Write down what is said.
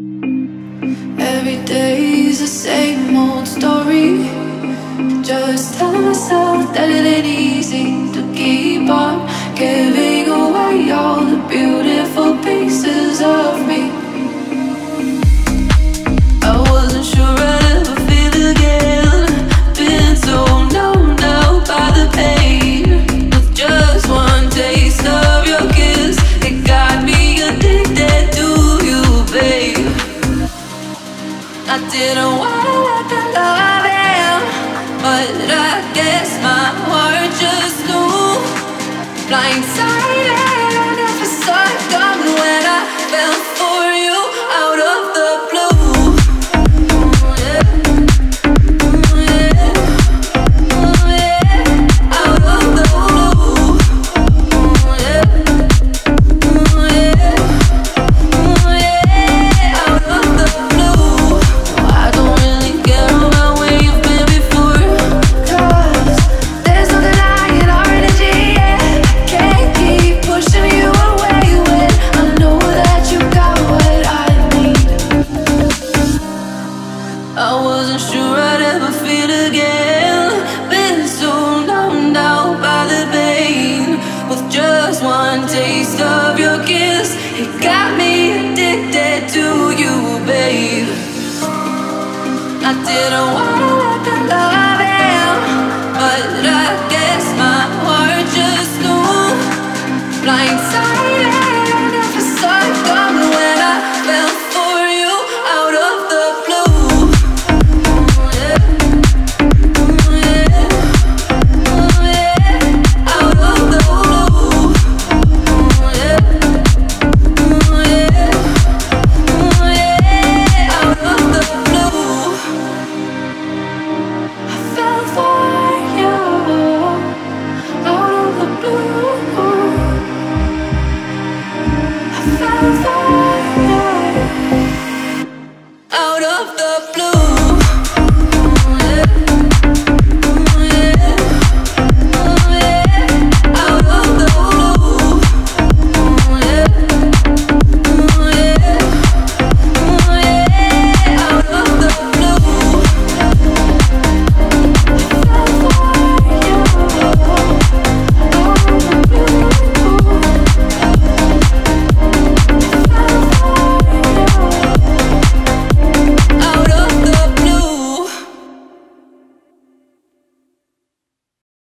Every day's the same old story. Just tell myself that it ain't easy to keep on giving away didn't wanna let the love in, but I guess my heart just. Blindsided, again. Been so numbed out by the pain. With just one taste of your kiss, it got me addicted to you, babe. I didn't